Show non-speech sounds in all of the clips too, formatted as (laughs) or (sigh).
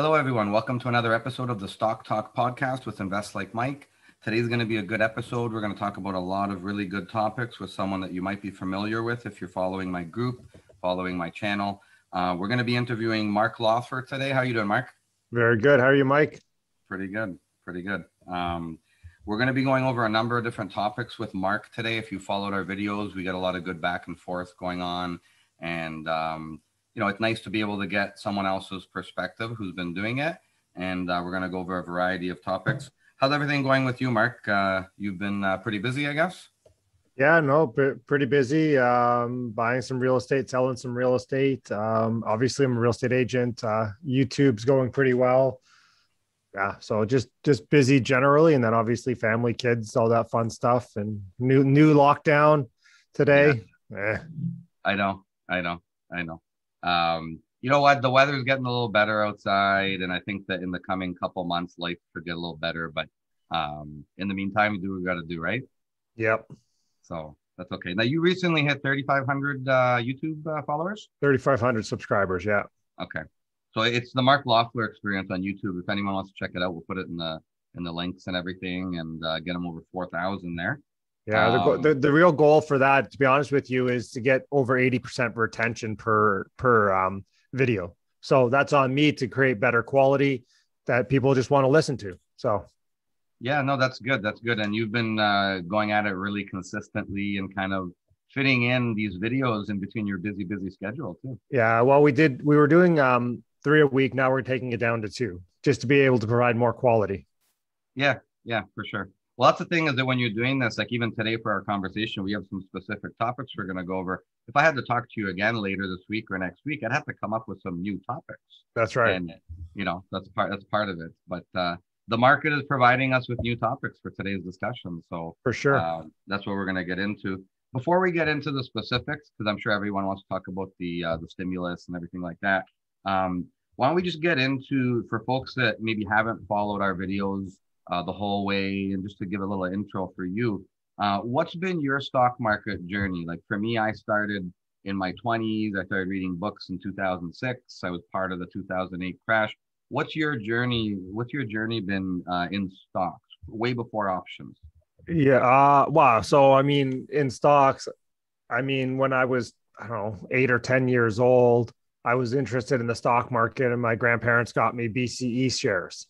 Hello, everyone. Welcome to another episode of the Stock Talk podcast with Invest Like Mike. Today's going to be a good episode. We're going to talk about a lot of really good topics with someone that you might be familiar with if you're following my group, following my channel. Uh, we're going to be interviewing Mark Loeffler today. How are you doing, Mark? Very good. How are you, Mike? Pretty good. Pretty good. Um, we're going to be going over a number of different topics with Mark today. If you followed our videos, we got a lot of good back and forth going on. And um, you know, it's nice to be able to get someone else's perspective who's been doing it. And uh, we're going to go over a variety of topics. How's everything going with you, Mark? Uh, you've been uh, pretty busy, I guess. Yeah, no, pretty busy. Um, buying some real estate, selling some real estate. Um, obviously, I'm a real estate agent. Uh, YouTube's going pretty well. Yeah, so just just busy generally, and then obviously family, kids, all that fun stuff, and new new lockdown today. Yeah. Eh. I know, I know, I know um, you know what? The weather's getting a little better outside, and I think that in the coming couple months, life could get a little better. But um, in the meantime, we do what we got to do, right? Yep. So that's okay. Now, you recently hit 3,500 uh, YouTube uh, followers. 3,500 subscribers. Yeah. Okay. So it's the Mark Loeffler experience on YouTube. If anyone wants to check it out, we'll put it in the in the links and everything, and uh, get them over 4,000 there. Yeah, the, um, the, the real goal for that, to be honest with you, is to get over eighty percent retention per per um, video. So that's on me to create better quality that people just want to listen to. So, yeah, no, that's good. That's good. And you've been uh, going at it really consistently and kind of fitting in these videos in between your busy, busy schedule too. Yeah, well, we did. We were doing um, three a week. Now we're taking it down to two, just to be able to provide more quality. Yeah, yeah, for sure. Well, that's the thing is that when you're doing this, like even today for our conversation, we have some specific topics we're going to go over. If I had to talk to you again later this week or next week, I'd have to come up with some new topics. That's right. And you know, that's part that's part of it. But uh, the market is providing us with new topics for today's discussion. So for sure, uh, that's what we're going to get into. Before we get into the specifics, because I'm sure everyone wants to talk about the uh, the stimulus and everything like that. Um, why don't we just get into for folks that maybe haven't followed our videos uh, the whole way. And just to give a little intro for you, uh, what's been your stock market journey? Like for me, I started in my 20s. I started reading books in 2006. I was part of the 2008 crash. What's your journey? What's your journey been uh, in stocks way before options? Yeah. Uh, wow. So, I mean, in stocks, I mean, when I was, I don't know, eight or 10 years old, I was interested in the stock market and my grandparents got me BCE shares.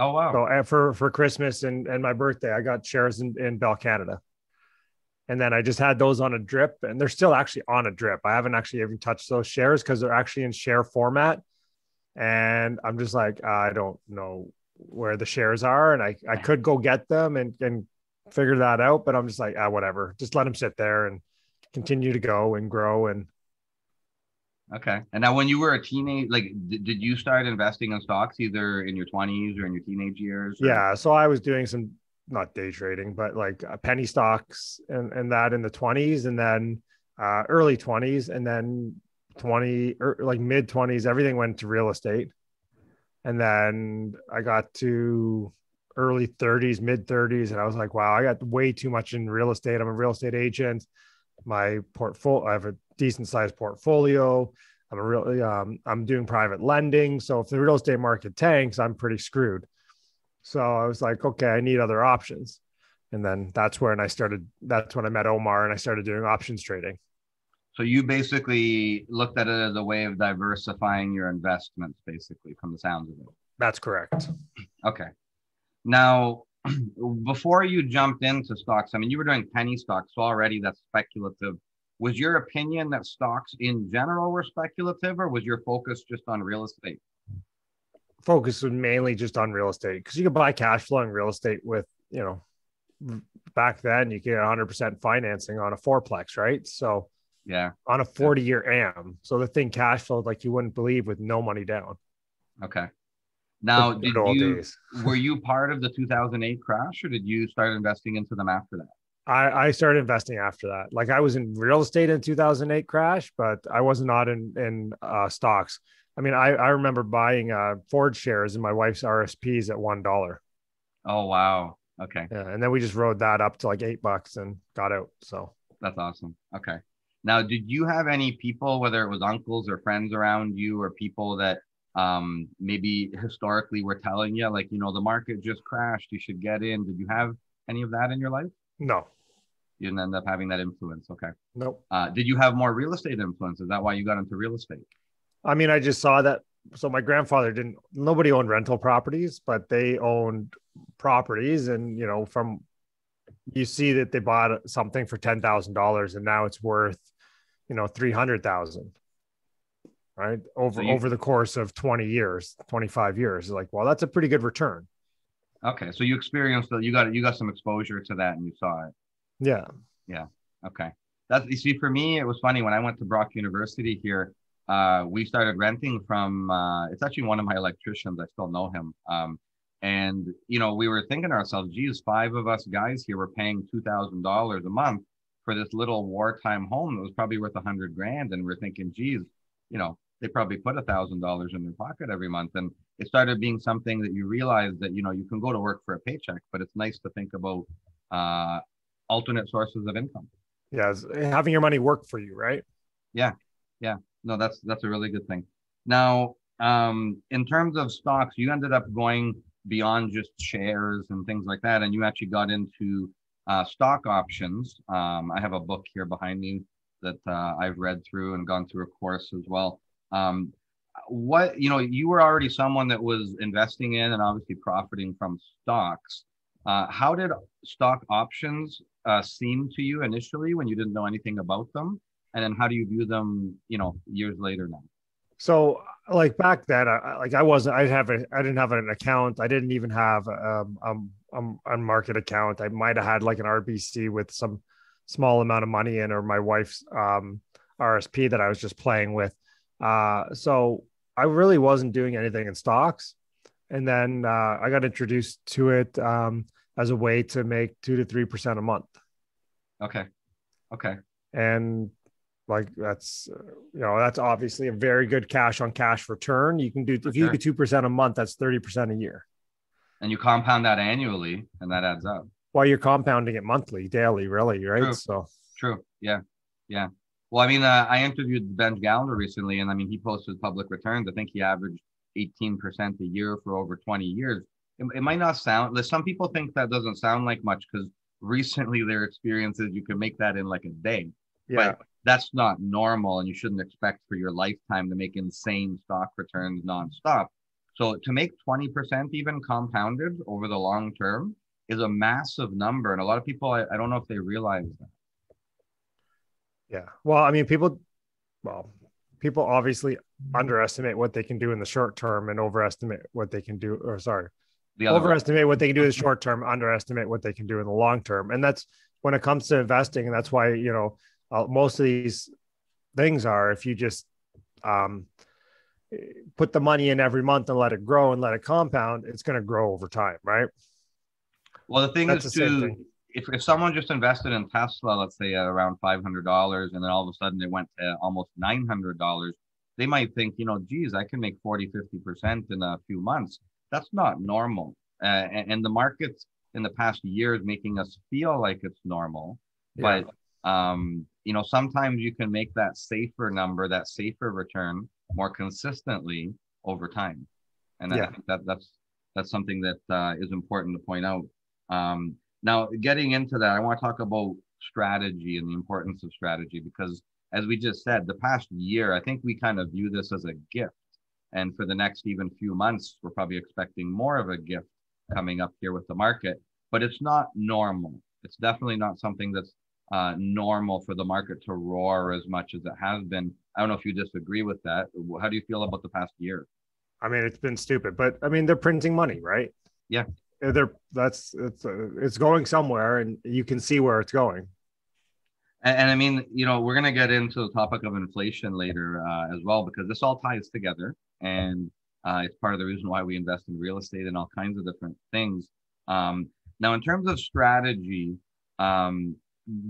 Oh wow! So for for Christmas and and my birthday, I got shares in in Bell Canada, and then I just had those on a drip, and they're still actually on a drip. I haven't actually even touched those shares because they're actually in share format, and I'm just like I don't know where the shares are, and I I could go get them and and figure that out, but I'm just like ah whatever, just let them sit there and continue to go and grow and Okay. And now, when you were a teenage, like, did, did you start investing in stocks either in your 20s or in your teenage years? Or? Yeah. So I was doing some, not day trading, but like uh, penny stocks and, and that in the 20s and then uh, early 20s and then 20, or er, like mid 20s, everything went to real estate. And then I got to early 30s, mid 30s, and I was like, wow, I got way too much in real estate. I'm a real estate agent. My portfolio, I have a decent sized portfolio. I'm a really um, I'm doing private lending. So if the real estate market tanks, I'm pretty screwed. So I was like, okay, I need other options. And then that's when I started. That's when I met Omar and I started doing options trading. So you basically looked at it as a way of diversifying your investments, basically, from the sounds of it. That's correct. Okay. Now, (clears throat) before you jumped into stocks, I mean, you were doing penny stocks, so already that's speculative was your opinion that stocks in general were speculative or was your focus just on real estate? Focus was mainly just on real estate because you could buy cash flowing real estate with you know back then you could get 100% financing on a fourplex right? So yeah. on a 40 year am so the thing cash flowed like you wouldn't believe with no money down. Okay. Now did you were you part of the 2008 crash or did you start investing into them after that I, I started investing after that. Like I was in real estate in 2008 crash, but I was not in in uh, stocks. I mean, I, I remember buying uh, Ford shares in my wife's RSPs at one dollar. Oh wow! Okay. Yeah, and then we just rode that up to like eight bucks and got out. So that's awesome. Okay. Now, did you have any people, whether it was uncles or friends around you, or people that um, maybe historically were telling you, like, you know, the market just crashed, you should get in. Did you have any of that in your life? No. You didn't end up having that influence. Okay. Nope. Uh, did you have more real estate influence? Is that why you got into real estate? I mean, I just saw that. So my grandfather didn't. Nobody owned rental properties, but they owned properties, and you know, from you see that they bought something for ten thousand dollars, and now it's worth, you know, three hundred thousand. Right over So you- over the course of twenty years, twenty five years, like, well, that's a pretty good return. Okay. So you experienced that. You got you got some exposure to that, and you saw it. Yeah, Yeah. Okay. That's you see, for me, it was funny when I went to Brock University here. Uh, we started renting from. Uh, it's actually one of my electricians. I still know him. Um, and you know, we were thinking to ourselves, geez, five of us guys here were paying two thousand dollars a month for this little wartime home that was probably worth a hundred grand, and we're thinking, geez, you know, they probably put a thousand dollars in their pocket every month, and it started being something that you realize that you know you can go to work for a paycheck, but it's nice to think about uh, alternate sources of income. yeah, having your money work for you, right? Yeah, yeah. No that's that's a really good thing now um in terms of stocks you ended up going beyond just shares and things like that and you actually got into uh, stock options um, i have a book here behind me that uh, i've read through and gone through a course as well um, what you know you were already someone that was investing in and obviously profiting from stocks uh, how did stock options uh, seem to you initially when you didn't know anything about them and then how do you view them you know years later now So like back then, I, like I wasn't, I have a, I didn't have an account. I didn't even have um, um, um a market account. I might have had like an RBC with some small amount of money in, or my wife's um RSP that I was just playing with. Uh, so I really wasn't doing anything in stocks. And then uh, I got introduced to it um, as a way to make two to three percent a month. okay. Okay. And like that's you know that's obviously a very good cash on cash return. You can do if you sure. do 2% a month that's 30% a year. And you compound that annually and that adds up. While you're compounding it monthly daily really right? True. so. True. Yeah. Yeah. Well i mean uh, i interviewed ben gallagher recently and i mean he posted public returns. I think he averaged 18% a year for over 20 years it, it might not sound some people think that doesn't sound like much because recently their experiences you can make that in like a day. Yeah. but that's not normal and you shouldn't expect for your lifetime to make insane stock returns nonstop. So to make 20% even compounded over the long term is a massive number and a lot of people i, I don't know if they realize that. Yeah. Well i mean people well people obviously underestimate what they can do in the short term and overestimate what they can do or sorry the other way. overestimate what they can do in the short term, underestimate what they can do in the long term. And that's when it comes to investing. And that's why, you know, uh, most of these things are if you just um, put the money in every month and let it grow and let it compound, it's going to grow over time, right? well the thing That's is the too thing. if, if someone just invested in tesla let's say around $500 and then all of a sudden it went to almost $900 they might think you know geez i can make 40 50% in a few months that's not normal uh, and, and the markets in the past year is making us feel like it's normal Yeah. but um, you know sometimes you can make that safer number that safer return more consistently over time and I Yeah. think that that's that's something that uh, is important to point out um, now getting into that i want to talk about strategy and the importance of strategy because as we just said the past year i think we kind of view this as a gift and for the next even few months we're probably expecting more of a gift coming up here with the market but it's not normal it's definitely not something that's uh, normal for the market to roar as much as it has been. I don't know if you disagree with that. How do you feel about the past year? I mean, it's been stupid, but I mean, they're printing money, right? Yeah. They're that's it's uh, it's going somewhere, and you can see where it's going. And, and I mean, you know, we're going to get into the topic of inflation later uh, as well, because this all ties together. And uh, it's part of the reason why we invest in real estate and all kinds of different things. Um, now, in terms of strategy, um,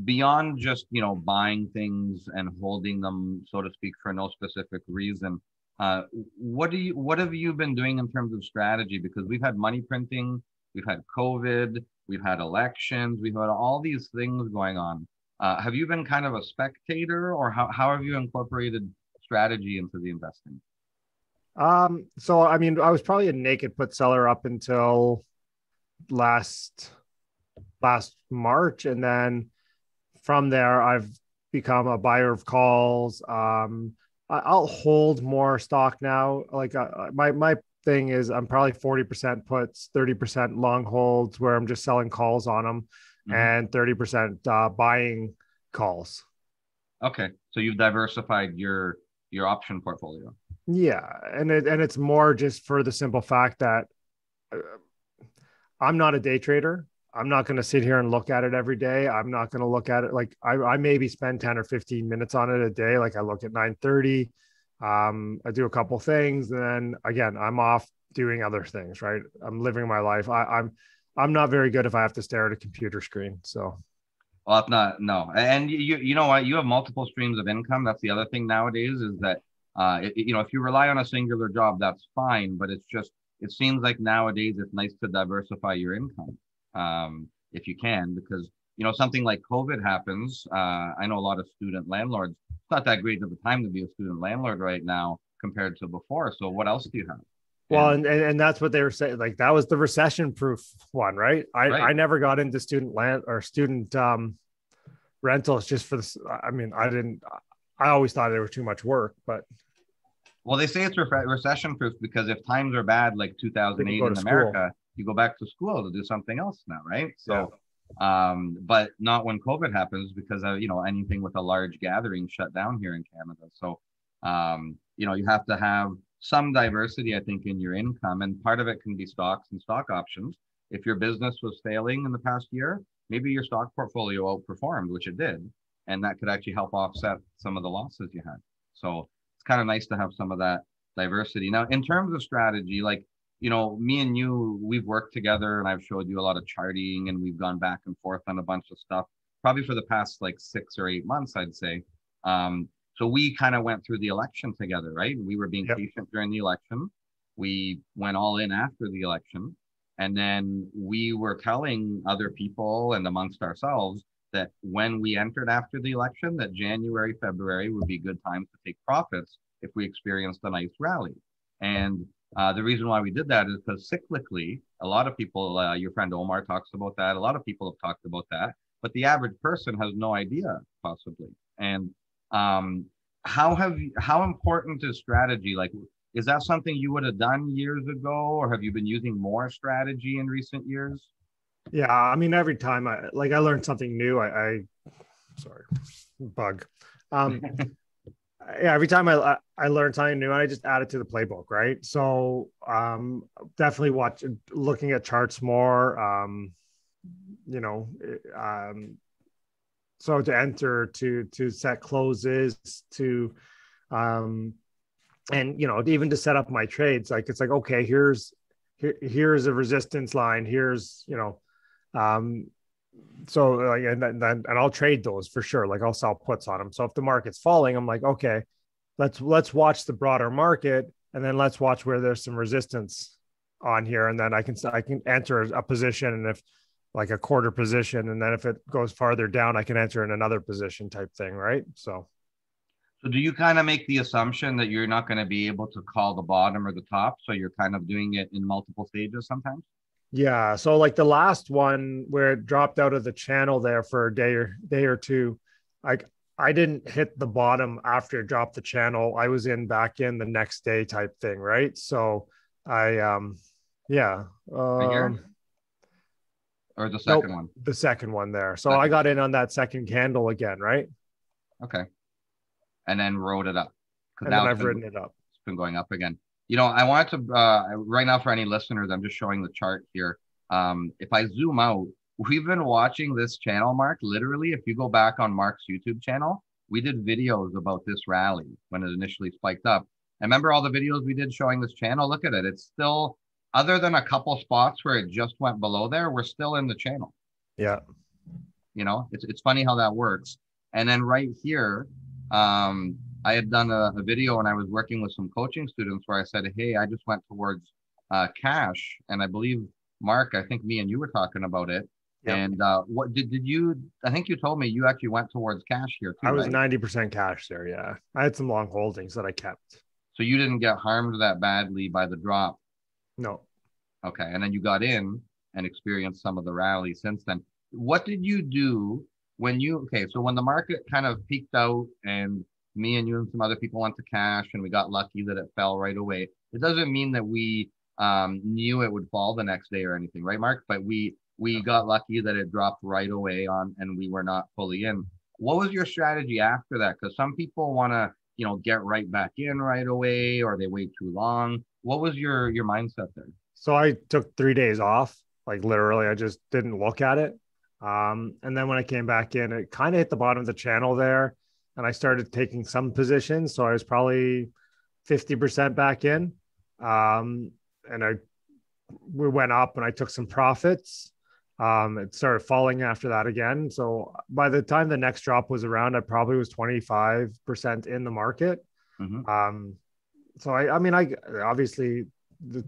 beyond just you know buying things and holding them, so to speak, for no specific reason, uh, what do you what have you been doing in terms of strategy? Because we've had money printing, we've had COVID, we've had elections, we've had all these things going on. Uh, have you been kind of a spectator, or how how have you incorporated strategy into the investing? Um, so I mean, I was probably a naked put seller up until last last March, and then from there, I've become a buyer of calls. Um, I, will hold more stock now. Like uh, my my thing is, I'm probably forty percent puts, thirty percent long holds, where I'm just selling calls on them, mm-hmm. and thirty percent uh, buying calls. Okay, so you've diversified your your option portfolio. Yeah, and it, and it's more just for the simple fact that uh, I'm not a day trader. I'm not going to sit here and look at it every day. I'm not going to look at it like I, I maybe spend 10 or 15 minutes on it a day. Like I look at 930. Um, I do a couple things, and then again, I'm off doing other things, right? I'm living my life. I, I'm I'm not very good if I have to stare at a computer screen. So well, not, no. And you you know what? You have multiple streams of income. That's the other thing nowadays is that uh, it, you know if you rely on a singular job, that's fine. But it's just it seems like nowadays it's nice to diversify your income um, if you can, because you know something like COVID happens. Uh, I know a lot of student landlords. It's not that great of a time to be a student landlord right now compared to before. So what else do you have? Well, and, and, and that's what they were saying. Like that was the recession proof one, right? I, right. I never got into student land or student um, rentals just for this. I mean, I didn't, I always thought it was too much work, but well, they say it's re- recession proof because if times are bad, like 2008 in America, you go back to school to do something else now, right? So, yeah. um, but not when COVID happens because of, you know, anything with a large gathering shut down here in Canada. So, um, you know, you have to have some diversity, I think, in your income. And part of it can be stocks and stock options. If your business was failing in the past year, maybe your stock portfolio outperformed, which it did. And that could actually help offset some of the losses you had. So it's kind of nice to have some of that diversity. Now, in terms of strategy, like, you know, me and you, we've worked together and I've showed you a lot of charting and we've gone back and forth on a bunch of stuff, probably for the past like six or eight months, I'd say. Um, so we kind of went through the election together, right? We were being yep. patient during the election. We went all in after the election. And then we were telling other people and amongst ourselves that when we entered after the election, that January, February would be good times to take profits if we experienced a nice rally. And uh, the reason why we did that is because cyclically, a lot of people, uh, your friend Omar talks about that. A lot of people have talked about that, but the average person has no idea, possibly. And um, how have you, how important is strategy? Like, is that something you would have done years ago, or have you been using more strategy in recent years? Yeah, I mean, every time I like I learned something new, I, I sorry, bug. Um, (laughs) yeah, every time I I learn something new, I just add it to the playbook, right? So um, definitely watch looking at charts more. Um, you know, um, so to enter, to to set closes, to um, and you know, even to set up my trades, like it's like okay, here's here, here's a resistance line, here's you know um, so like, and then and I'll trade those for sure. Like I'll sell puts on them. So if the market's falling, I'm like, okay, let's let's watch the broader market, and then let's watch where there's some resistance on here, and then I can I can enter a position, and if like a quarter position, and then if it goes farther down, I can enter in another position type thing, right? So. So do you kind of make the assumption that you're not going to be able to call the bottom or the top? So you're kind of doing it in multiple stages sometimes? Yeah. So like the last one where it dropped out of the channel there for a day or day or two, like I didn't hit the bottom after it dropped the channel. I was in back in the next day type thing, right? So I um yeah. Um, or the second nope, one. The second one there. So second. I got in on that second candle again, right? Okay. And then wrote it up. And now then I've been, written it up. It's been going up again you know, I wanted to uh, right now for any listeners, I'm just showing the chart here. Um, if I zoom out, we've been watching this channel, Mark. Literally, if you go back on Mark's YouTube channel, we did videos about this rally when it initially spiked up. I remember all the videos we did showing this channel. Look at it; it's still, other than a couple spots where it just went below there, we're still in the channel. Yeah. You know, it's it's funny how that works. And then right here, um, I had done a, a, video and I was working with some coaching students where I said, Hey, I just went towards uh, cash. And I believe, Mark, I think me and you were talking about it. Yep. And uh, what did, did you, I think you told me you actually went towards cash here too. I was right? 90% cash there. Yeah. I had some long holdings that I kept. So you didn't get harmed that badly by the drop. No. Okay. And then you got in and experienced some of the rally since then. What did you do when you, okay, so when the market kind of peaked out and me and you and some other people went to cash and we got lucky that it fell right away, it doesn't mean that we um, knew it would fall the next day or anything, right, Mark? But we, we got lucky that it dropped right away on and we were not fully in. What was your strategy after that? Because some people want to, you know, get right back in right away or they wait too long. What was your your mindset there? So I took three days off, like literally, I just didn't look at it. Um, and then when I came back in, it kind of hit the bottom of the channel there, and I started taking some positions. So I was probably 50% back in. Um, and I we went up and I took some profits. Um, it started falling after that again. So by the time the next drop was around, I probably was 25% in the market. Mm-hmm. Um, so I, I mean, I obviously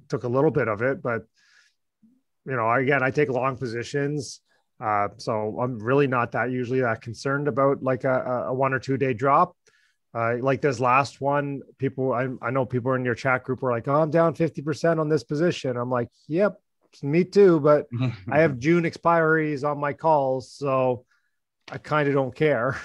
took a little bit of it, but you know, again, I take long positions. Uh, so I'm really not that usually that concerned about like a, a one or two day drop. Uh, like this last one, people, I, I know people in your chat group were like, oh, I'm down 50% on this position. I'm like, yep, me too. But (laughs) I have June expiries on my calls. So I kind of don't care.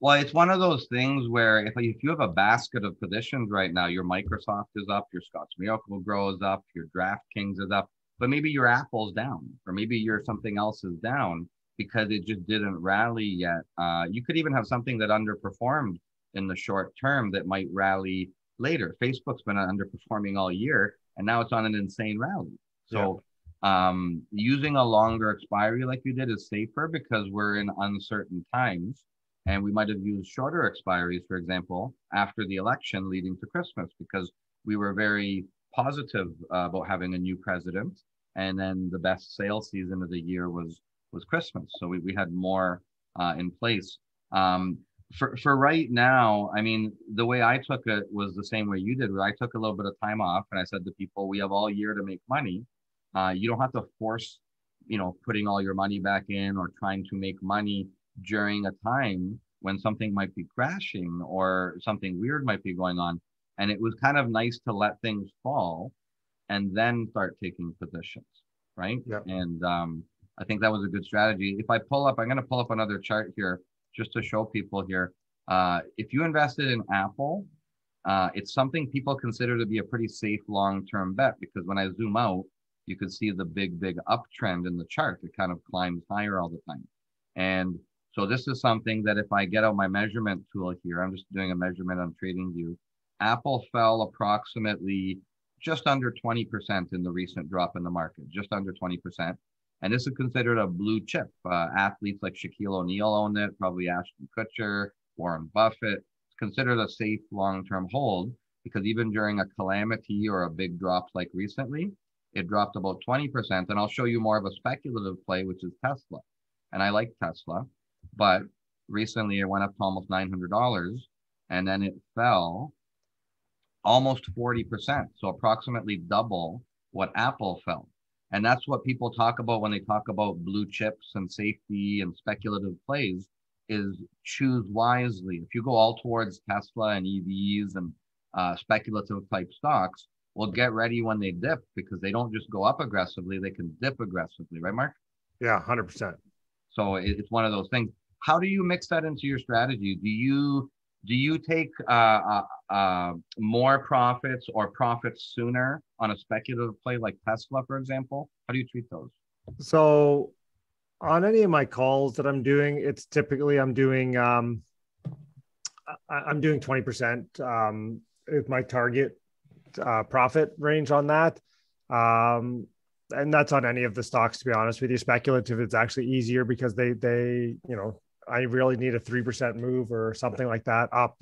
Well, it's one of those things where if, if you have a basket of positions right now, your Microsoft is up, your Scotts Miracle-Gro is up, your DraftKings is up, but maybe your Apple's down, or maybe your something else is down because it just didn't rally yet. Uh, you could even have something that underperformed in the short term that might rally later. Facebook's been underperforming all year, and now it's on an insane rally. So yeah. um, using a longer expiry like you did is safer because we're in uncertain times. And we might have used shorter expiries, for example, after the election leading to Christmas, because we were very positive uh, about having a new president. And then the best sales season of the year was was Christmas. So we, we had more uh, in place. Um, for, for right now, I mean, the way I took it was the same way you did. I took a little bit of time off and I said to people, we have all year to make money. Uh, you don't have to force, you know, putting all your money back in or trying to make money during a time when something might be crashing or something weird might be going on. And it was kind of nice to let things fall and then start taking positions, right? Yep. And um, I think that was a good strategy. If I pull up, I'm going to pull up another chart here just to show people here. Uh, if you invested in Apple, uh, it's something people consider to be a pretty safe long-term bet because when I zoom out, you can see the big, big uptrend in the chart. It kind of climbs higher all the time. And so this is something that if I get out my measurement tool here, I'm just doing a measurement on TradingView. Apple fell approximately just under 20% in the recent drop in the market, just under 20%. And this is considered a blue chip. Uh, athletes like Shaquille O'Neal own it, probably Ashton Kutcher, Warren Buffett. It's considered a safe long-term hold because even during a calamity or a big drop like recently, it dropped about 20%. And I'll show you more of a speculative play, which is Tesla. And I like Tesla but recently it went up to almost $900 and then it fell almost 40%. So approximately double what Apple fell. And that's what people talk about when they talk about blue chips and safety and speculative plays is choose wisely. If you go all towards Tesla and EVs and uh, speculative type stocks, well, get ready when they dip because they don't just go up aggressively, they can dip aggressively, right, Mark? Yeah, 100%. So it's one of those things. How do you mix that into your strategy? Do you do you take uh, uh, uh, more profits or profits sooner on a speculative play like Tesla, for example? How do you treat those? So, on any of my calls that I'm doing, it's typically I'm doing um, I'm doing twenty percent um, is my target uh, profit range on that. Um, and that's on any of the stocks to be honest with you speculative it's actually easier because they they you know i really need a 3% move or something like that up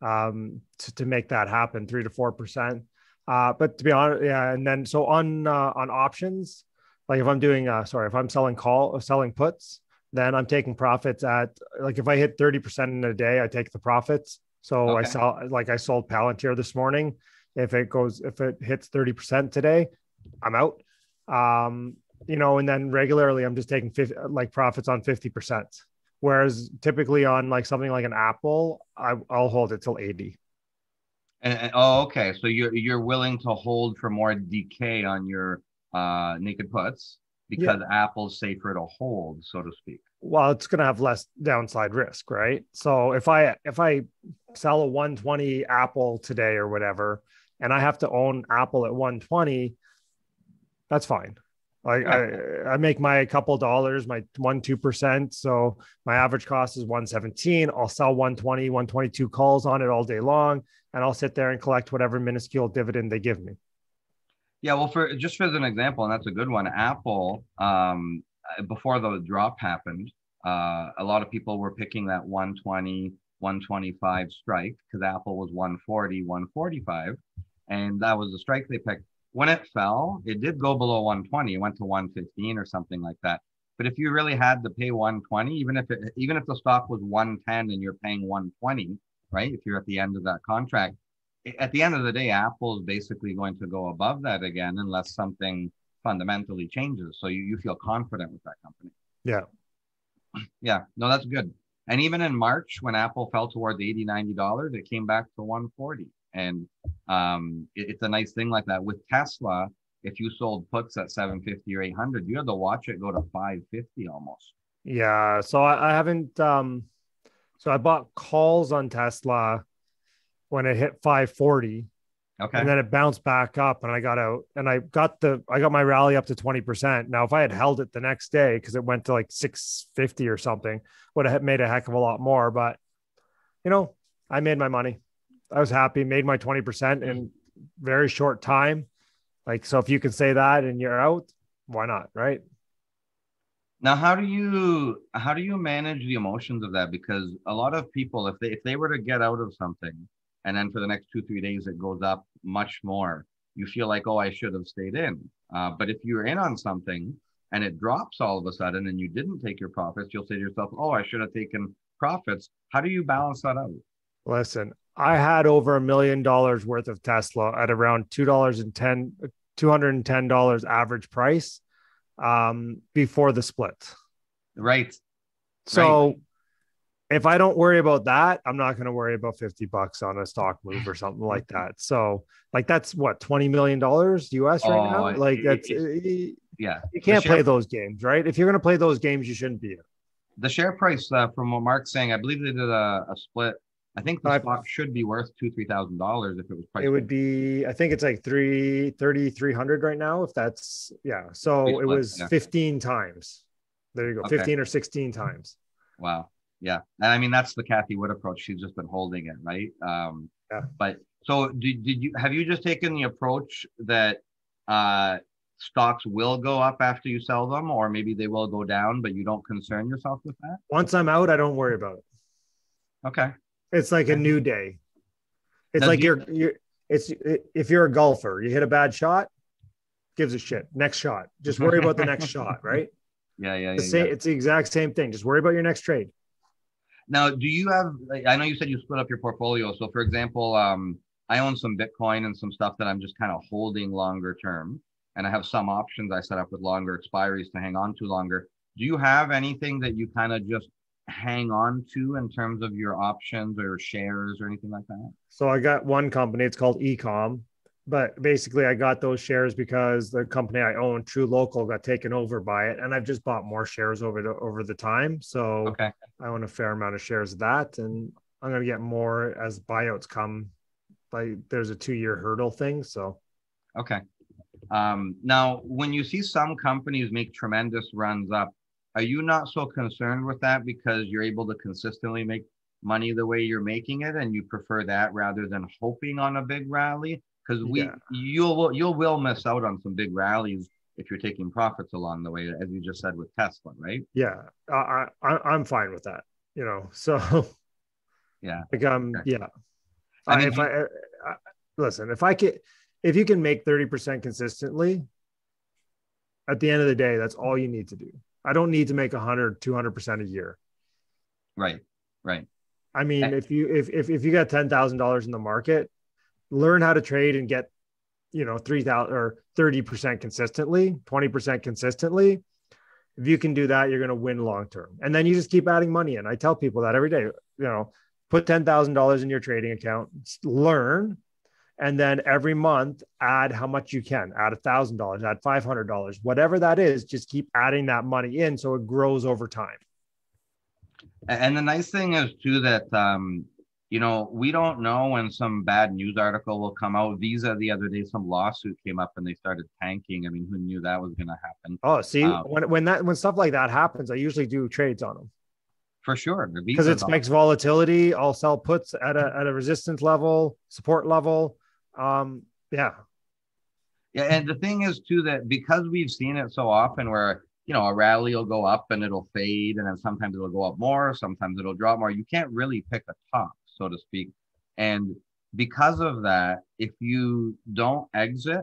um, to, to make that happen 3 to 4% uh, but to be honest yeah and then so on uh, on options like if i'm doing uh sorry if i'm selling call or selling puts then i'm taking profits at like if i hit 30% in a day i take the profits so okay. i sell like i sold palantir this morning if it goes if it hits 30% today i'm out um, you know, and then regularly I'm just taking 50, like profits on 50%. Whereas typically on like something like an Apple, I, I'll hold it till 80. And, and- oh, okay. So you're you're willing to hold for more decay on your uh, naked puts because Apple's safer to hold, so to speak. well it's going to have less downside risk right so if i if i sell a 120 apple today or whatever and i have to own apple at 120 that's fine like I, I make my couple dollars my one two percent so my average cost is 117 i'll sell 120 122 calls on it all day long and i'll sit there and collect whatever minuscule dividend they give me Yeah, well, for just for as an example, and that's a good one. Apple, um, before the drop happened, uh, a lot of people were picking that 120, 125 strike because Apple was 140, 145, and that was the strike they picked. When it fell, it did go below 120. It went to 115 or something like that. But if you really had to pay 120, even if it, even if the stock was 110 and you're paying 120, right? If you're at the end of that contract, at the end of the day, Apple is basically going to go above that again unless something fundamentally changes. So you, you feel confident with that company. Yeah. (clears throat) Yeah. No, that's good. And even in March, when Apple fell towards 80 $90, it came back to 140 And um, it- it's a nice thing like that. With Tesla, if you sold puts at 750 or 800, you had to watch it go to 550 almost. Yeah. So I, I haven't um so I bought calls on Tesla when it hit 540 Okay. and then it bounced back up and I got out and I got the I got my rally up to 20%. Now if I had held it the next day because it went to like 650 or something, would have made a heck of a lot more. But you know, I made my money. I was happy, made my 20% in very short time. Like so if you can say that and you're out, why not? Right. Now, how do you how do you manage the emotions of that? Because a lot of people, if they if they were to get out of something, and then for the next two three days it goes up much more, you feel like, oh, I should have stayed in. Uh, but if you're in on something and it drops all of a sudden, and you didn't take your profits, you'll say to yourself, oh, I should have taken profits. How do you balance that out? Listen, I had over a million dollars worth of Tesla at around two dollars and ten, two hundred and ten dollars average price um, before the split. Right. So if I don't worry about that, I'm not going to worry about 50 bucks on a stock move or something like (laughs) that. So like that's what 20 million dollars US right Oh, now. Like it- that's it- you Yeah. can't share- play those games, right? If you're going to play those games, you shouldn't be in. The share price, uh, from what Mark's saying, I believe they did a, a split. I think the stock should be worth two three thousand dollars if it was priced. It would be, I think it's like three thirty, three hundred right now. If that's, yeah. So it split, was yeah. 15 times. There you go. Okay. 15 or 16 times. Wow. Yeah. And I mean, that's the Cathie Wood approach. She's just been holding it, right? Um, Yeah. But so did, did you, have you just taken the approach that uh, stocks will go up after you sell them, or maybe they will go down, but you don't concern yourself with that? Once I'm out, I don't worry about it. Okay. It's like a new day. It's Now, like you- you're, you're, it's, if you're a golfer, you hit a bad shot, gives a shit. Next shot. Just worry about the next (laughs) shot, right? Yeah. Yeah. The same, yeah. It's the exact same thing. Just worry about your next trade. Now, do you have, I know you said you split up your portfolio. So, for example, um, I own some Bitcoin and some stuff that I'm just kind of holding longer term. And I have some options I set up with longer expiries to hang on to longer. Do you have anything that you kind of just hang on to in terms of your options or shares or anything like that? So I got one company, it's called Ecom. But basically, I got those shares because the company I own, True Local, got taken over by it, and I've just bought more shares over the over the time. So Okay. I own a fair amount of shares of that, and I'm going to get more as buyouts come. Like there's a two year hurdle thing, so Okay. Um, now, when you see some companies make tremendous runs up, are you not so concerned with that because you're able to consistently make money the way you're making it, and you prefer that rather than hoping on a big rally? Because we, Yeah. you'll you'll will miss out on some big rallies if you're taking profits along the way, as you just said with Tesla, right? yeah, I, I I'm fine with that. You know, (laughs) so Yeah. like um Okay. yeah. I I mean, if do I, I listen, if I can, if you can make thirty percent consistently, at the end of the day, that's all you need to do. I don't need to make 100, 200 percent a year. Right. Right. I mean, if you if if if you got ten thousand dollars in the market, learn how to trade and get, you know, three thousand or thirty percent consistently, twenty percent consistently. If you can do that, you're going to win long term. And then you just keep adding money in. I tell people that every day. You know, put ten thousand dollars in your trading account, learn, and then every month add how much you can add a thousand dollars add five hundred dollars whatever that is just keep adding that money in so it grows over time. And the nice thing is too that um you know we don't know when some bad news article will come out. Visa the other day some lawsuit came up and they started tanking. I mean who knew that was going to happen? Oh see um, when, when that when stuff like that happens i usually do trades on them for sure because it spikes volatility. I'll sell puts at a, at a resistance level support level um, yeah. Yeah, and the thing is too that because we've seen it so often where you know a rally will go up and it'll fade and then sometimes it'll go up more, sometimes it'll drop more. You can't really pick a top, so to speak. And because of that, if you don't exit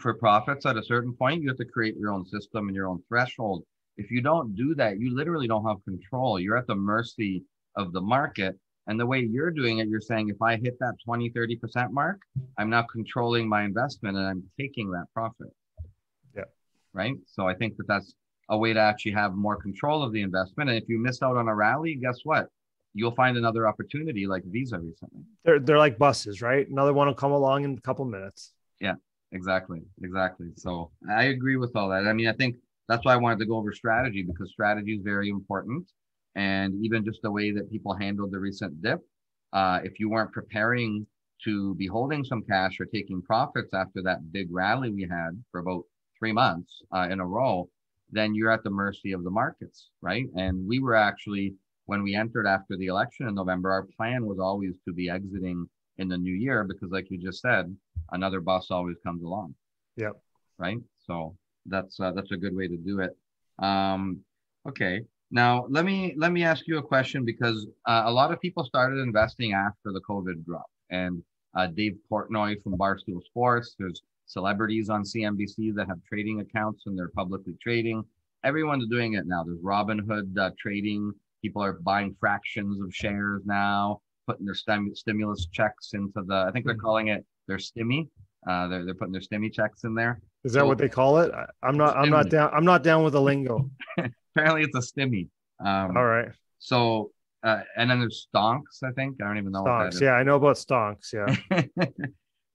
for profits at a certain point, you have to create your own system and your own threshold. If you don't do that, you literally don't have control. You're at the mercy of the market. And the way you're doing it, you're saying if I hit that 20, 30% mark, I'm now controlling my investment and I'm taking that profit. Yeah. Right. So I think that that's a way to actually have more control of the investment. And if you miss out on a rally, guess what? You'll find another opportunity like Visa recently. They're, they're like buses, right? Another one will come along in a couple minutes. Yeah, exactly. Exactly. So I agree with all that. I mean, I think that's why I wanted to go over strategy because strategy is very important and even just the way that people handled the recent dip. Uh, if you weren't preparing to be holding some cash or taking profits after that big rally we had for about three months uh, in a row, then you're at the mercy of the markets, right? And we were actually, when we entered after the election in November, our plan was always to be exiting in the new year because, like you just said, another bus always comes along. Yep. Right. So that's uh, that's a good way to do it. Um, okay. Now, let me let me ask you a question because uh, a lot of people started investing after the COVID drop, and uh, Dave Portnoy from Barstool Sports. There's celebrities on CNBC that have trading accounts and they're publicly trading. Everyone's doing it now. There's Robinhood uh, trading. People are buying fractions of shares now, putting their stim- stimulus checks into the. I think they're hmm. calling it their stimmy. Uh, they're they're putting their stimmy checks in there. Is that so, what they call it? I'm not. I'm not down. I'm not down with the lingo. (laughs) apparently it's a stimmy. Um, All right. So, uh, and then there's stonks. I think I don't even know. Stonks. Yeah, I know about stonks. Yeah. (laughs)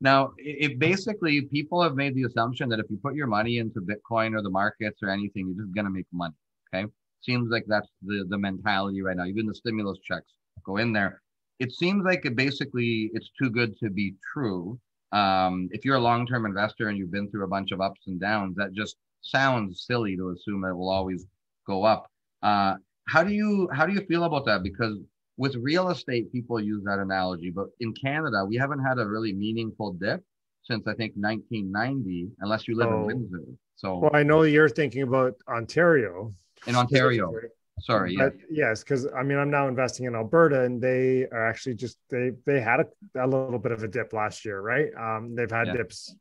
now, it, it, basically people have made the assumption that if you put your money into Bitcoin or the markets or anything, you're just gonna make money. Okay. Seems like that's the the mentality right now. Even the stimulus checks go in there. It seems like it basically it's too good to be true. Um, if you're a long-term investor and you've been through a bunch of ups and downs, that just sounds silly to assume that it will always go up. Uh, how do you how do you feel about that? Because with real estate, people use that analogy, but in Canada, we haven't had a really meaningful dip since I think 1990, unless you live oh. in Windsor. So, well, I know you're thinking about Ontario. In Ontario, sorry, yeah. yes, because I mean, I'm now investing in Alberta, and they are actually just they they had a, a little bit of a dip last year, right? Um, they've had yeah. dips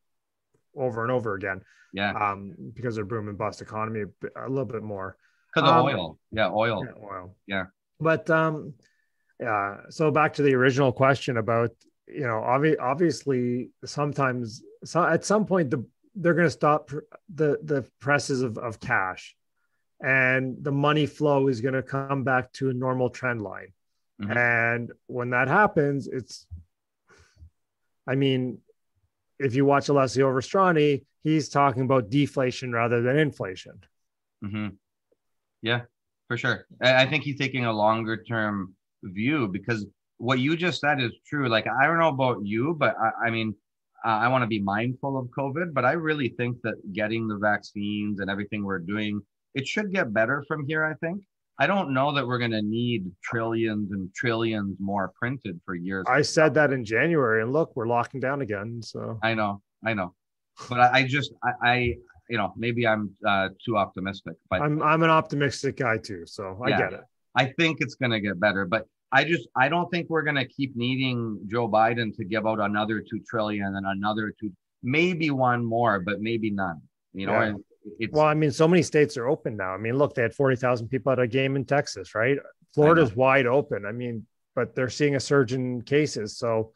over and over again. Yeah. Um, because of boom and bust economy, a little bit more. Because um, oil. Yeah, oil. Yeah, oil. Yeah. But um, yeah. So back to the original question about you know, obvi- obviously, sometimes so at some point the they're going to stop the the presses of, of cash and the money flow is going to come back to a normal trend line mm-hmm. and when that happens it's i mean if you watch alessio Rastani, he's talking about deflation rather than inflation mm-hmm. Yeah, for sure. I think he's taking a longer term view because what you just said is true. Like, I don't know about you, but I, I mean, uh, I want to be mindful of COVID, but I really think that getting the vaccines and everything we're doing, it should get better from here. I think. I don't know that we're going to need trillions and trillions more printed for years. I said that in January, and look, we're locking down again. So I know, I know, but I, I just, I, I, you know, maybe I'm uh, too optimistic, but I'm I'm an optimistic guy too, so I yeah, get it. I think it's going to get better, but I just I don't think we're going to keep needing Joe Biden to give out another two trillion and another two, maybe one more, but maybe none. You know, yeah. it's well, I mean, so many states are open now. I mean, look, they had forty thousand people at a game in Texas, right? Florida's wide open. I mean, but they're seeing a surge in cases, so.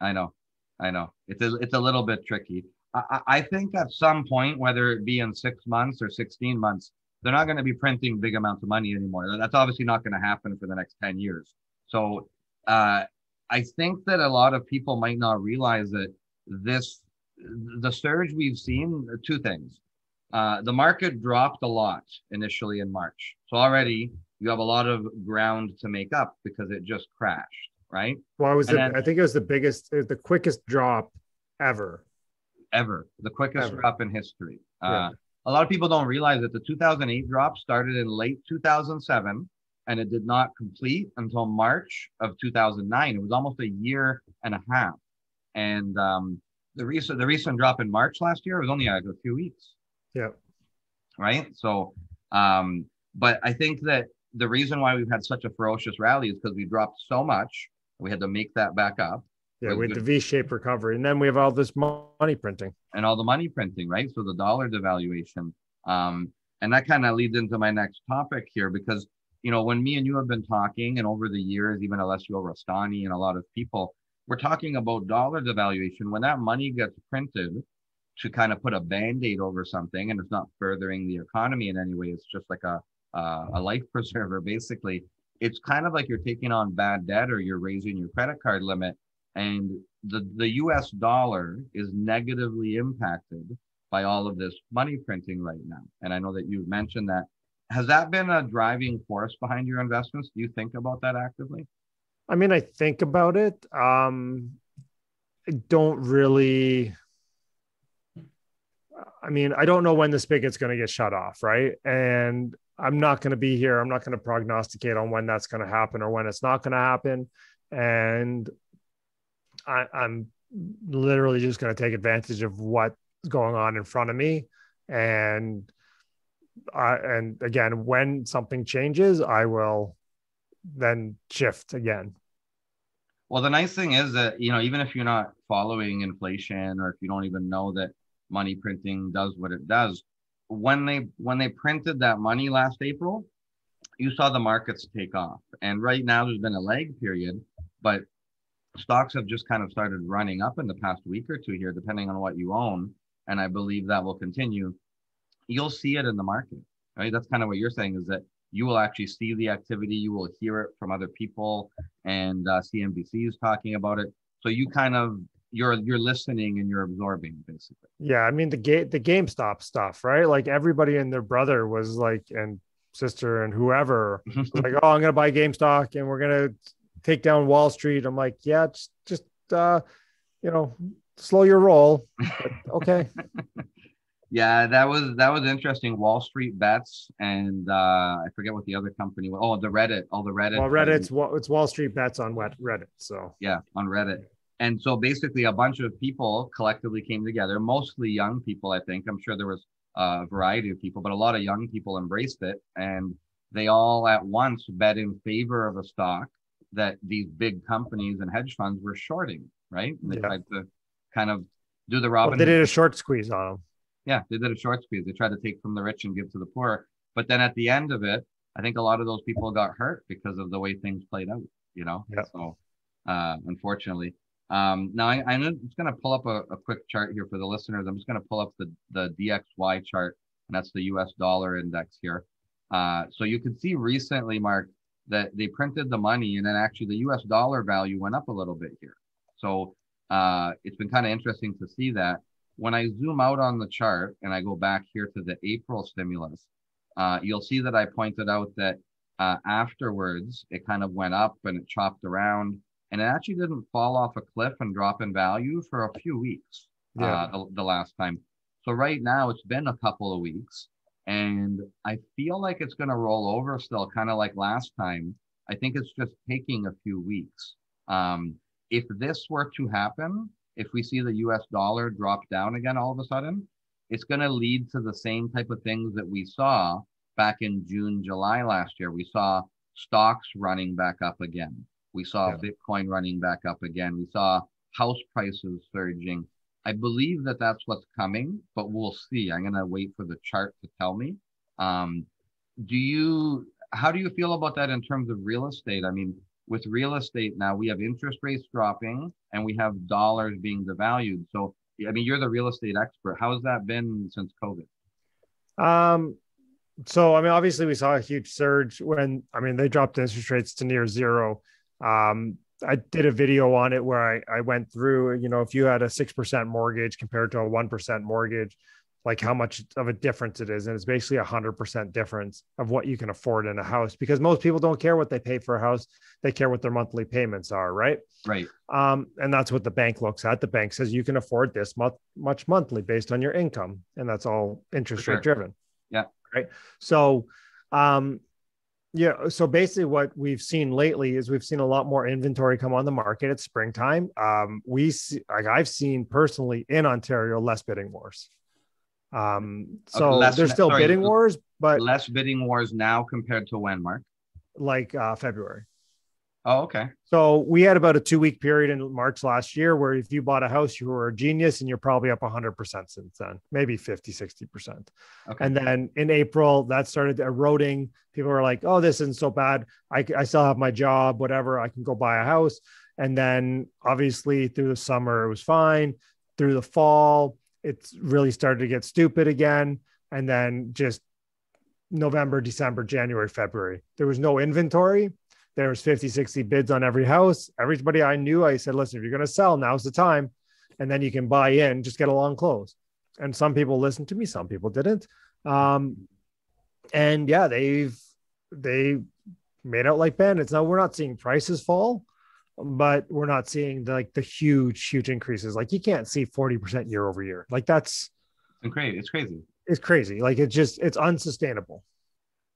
I know, I know. It's a, it's a little bit tricky. I, I think at some point, whether it be in six months or 16 months, they're not going to be printing big amounts of money anymore. That's obviously not going to happen for the next 10 years. So uh, I think that a lot of people might not realize that this the surge we've seen two things. Uh, the market dropped a lot initially in March, so already you have a lot of ground to make up because it just crashed, right? Well, was it? Then, I think it was the biggest, the quickest drop ever. Ever, the quickest ever. drop in history. Yeah. Uh, a lot of people don't realize that the 2008 drop started in late 2007 and it did not complete until March of 2009. It was almost a year and a half. And um, the recent the recent drop in March last year was only a, a few weeks. Yeah. Right. So, um, but I think that the reason why we've had such a ferocious rally is because we dropped so much. We had to make that back up. Yeah, we had the V-shaped recovery, and then we have all this money printing and all the money printing, right? So the dollar devaluation, um, and that kind of leads into my next topic here because you know when me and you have been talking, and over the years, even Alessio Rastani and a lot of people, we're talking about dollar devaluation. When that money gets printed to kind of put a band-aid over something, and it's not furthering the economy in any way, it's just like a uh, a life (laughs) preserver, basically. It's kind of like you're taking on bad debt or you're raising your credit card limit and the, the US dollar is negatively impacted by all of this money printing right now. And I know that you've mentioned that. Has that been a driving force behind your investments? Do you think about that actively? I mean, I think about it. Um, I don't really. I mean, I don't know when the spigot's going to get shut off, right? And I'm not going to be here. I'm not going to prognosticate on when that's going to happen or when it's not going to happen. And I, I'm literally just going to take advantage of what's going on in front of me. And uh, and again when something changes i will then shift again. Well the nice thing is that you know even if you're not following inflation or if you don't even know that money printing does what it does when they when they printed that money last april you saw the markets take off. And right now there's been a lag period but stocks have just kind of started running up in the past week or two here, depending on what you own. And I believe that will continue. You'll see it in the market, right? That's kind of what you're saying is that you will actually see the activity, you will hear it from other people, and uh, CNBC is talking about it. So you kind of you're you're listening and you're absorbing basically. Yeah, I mean the game the GameStop stuff, right? Like everybody and their brother was like and sister and whoever (laughs) like, oh, I'm gonna buy GameStop and we're gonna take down Wall Street. I'm like, yeah, just, just uh, you know, slow your roll. But, okay. (laughs) yeah, that was that was interesting. Wall Street bets, and uh, I forget what the other company was. Oh, the Reddit. all the Reddit. Well, Reddit's it's Wall Street bets on Reddit. So yeah, on Reddit. And so basically, a bunch of people collectively came together, mostly young people. I think I'm sure there was a variety of people, but a lot of young people embraced it, and they all at once bet in favor of a stock that these big companies and hedge funds were shorting, right? And they yeah. tried to kind of do the Robin. Well, they did a short squeeze on them. Yeah, they did a short squeeze. They tried to take from the rich and give to the poor. But then at the end of it, I think a lot of those people got hurt because of the way things played out. You know, yeah. so uh, unfortunately. Um, now I, I'm just going to pull up a, a, quick chart here for the listeners. I'm just going to pull up the the DXY chart, and that's the U.S. dollar index here. Uh, so you can see recently, Mark, that they printed the money and then actually the US dollar value went up a little bit here. So uh, it's been kind of interesting to see that. When I zoom out on the chart and I go back here to the April stimulus, uh, you'll see that I pointed out that uh, afterwards it kind of went up and it chopped around and it actually didn't fall off a cliff and drop in value for a few weeks yeah. Uh, the, the last time. So right now it's been a couple of weeks and I feel like it's going to roll over still, kind of like last time. I think it's just taking a few weeks. Um, if this were to happen, if we see the US dollar drop down again all of a sudden, it's going to lead to the same type of things that we saw back in June, July last year. We saw stocks running back up again. We saw yeah. Bitcoin running back up again. We saw house prices surging. I believe that that's what's coming, but we'll see. I'm gonna wait for the chart to tell me. Um, do you? How do you feel about that in terms of real estate? I mean, with real estate now, we have interest rates dropping and we have dollars being devalued. So, I mean, you're the real estate expert. How has that been since COVID? Um, so I mean, obviously, we saw a huge surge when I mean they dropped interest rates to near zero. Um, I did a video on it where I, I went through, you know, if you had a 6% mortgage compared to a 1% mortgage, like how much of a difference it is. And it's basically a hundred percent difference of what you can afford in a house because most people don't care what they pay for a house. They care what their monthly payments are. Right. Right. Um, and that's what the bank looks at. The bank says you can afford this much, much monthly based on your income. And that's all interest sure. rate driven. Yeah. Right. So, um, yeah. So basically, what we've seen lately is we've seen a lot more inventory come on the market at springtime. Um, we see, like I've seen personally in Ontario, less bidding wars. Um, so less- there's still sorry, bidding wars, but Less bidding wars now compared to when, Mark? like uh, February. Oh, okay. So we had about a two week period in March last year where if you bought a house, you were a genius and you're probably up 100% since then, maybe 50, 60%. Okay. And then in April, that started eroding. People were like, oh, this isn't so bad. I, I still have my job, whatever. I can go buy a house. And then obviously through the summer, it was fine. Through the fall, it's really started to get stupid again. And then just November, December, January, February, there was no inventory. There was 50, 60 bids on every house. Everybody I knew, I said, listen, if you're going to sell, now's the time. And then you can buy in, just get a long close. And some people listened to me, some people didn't. Um, and yeah, they've they made out like bandits. Now we're not seeing prices fall, but we're not seeing the, like the huge, huge increases. Like you can't see 40% year over year. Like that's It's crazy. It's crazy. it's crazy. Like it's just it's unsustainable.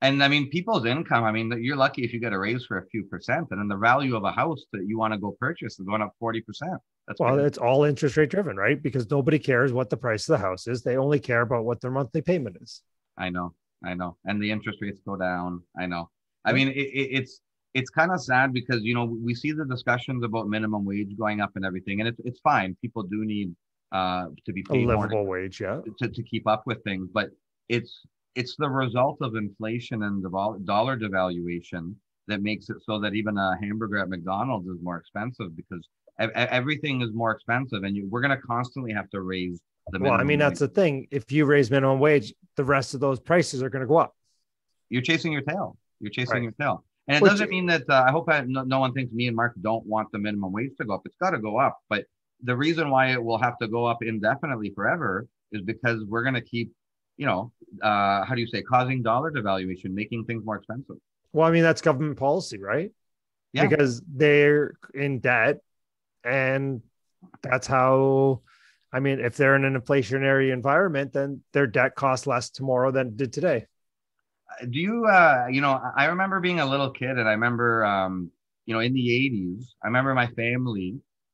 And I mean, people's income. I mean, you're lucky if you get a raise for a few percent, and then the value of a house that you want to go purchase is going up forty percent. That's Well, it's all interest rate driven, right? Because nobody cares what the price of the house is. They only care about what their monthly payment is. I know, I know, and the interest rates go down. I know. I mean, it, it, it's it's kind of sad because you know we see the discussions about minimum wage going up and everything, and it's it's fine. People do need uh to be A paid more livable wage, yeah. to, to keep up with things, but it's it's the result of inflation and devol- dollar devaluation that makes it so that even a hamburger at McDonald's is more expensive because ev- ev- everything is more expensive, and you, we're going to constantly have to raise the. Well, I mean, that's the thing. If you raise minimum wage, the rest of those prices are going to go up. you're chasing your tail. You're chasing Right. your tail. And it Which- doesn't mean that uh, I hope I, no, no one thinks me and Mark don't want the minimum wage to go up. It's got to go up. But the reason why it will have to go up indefinitely forever is because we're going to keep, you know, uh, how do you say, causing dollar devaluation, making things more expensive. Well, I mean, that's government policy, right? Yeah. Because they're in debt. And that's how, I mean, if they're in an inflationary environment, then their debt costs less tomorrow than it did today. do you uh you know i I remember being a little kid and i remember um you know in the 80s i remember my family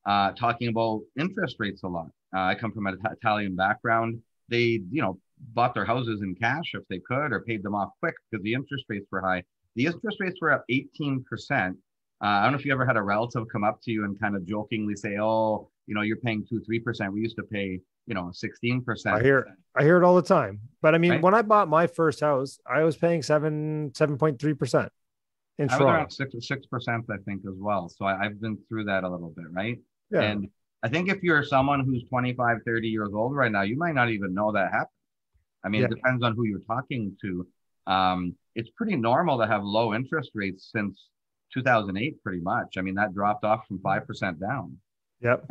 uh talking about interest rates a lot uh, i come from an italian background they you know bought their houses in cash if they could or paid them off quick because the interest rates were high the interest rates were up 18% uh, i don't know if you ever had a relative come up to you and kind of jokingly say oh you know you're paying 2 3% we used to pay you know 16% I hear I hear it all the time. But I mean, Right. when I bought my first house, I was paying seven, 7.3% in I was around six six percent, I think, as well. So I, I've been through that a little bit, right? Yeah. And I think if you're someone who's 25, 30 years old right now, you might not even know that happened. I mean, Yeah. it depends on who you're talking to. Um, it's pretty normal to have low interest rates since 2008, pretty much. I mean, that dropped off from 5% down. yep.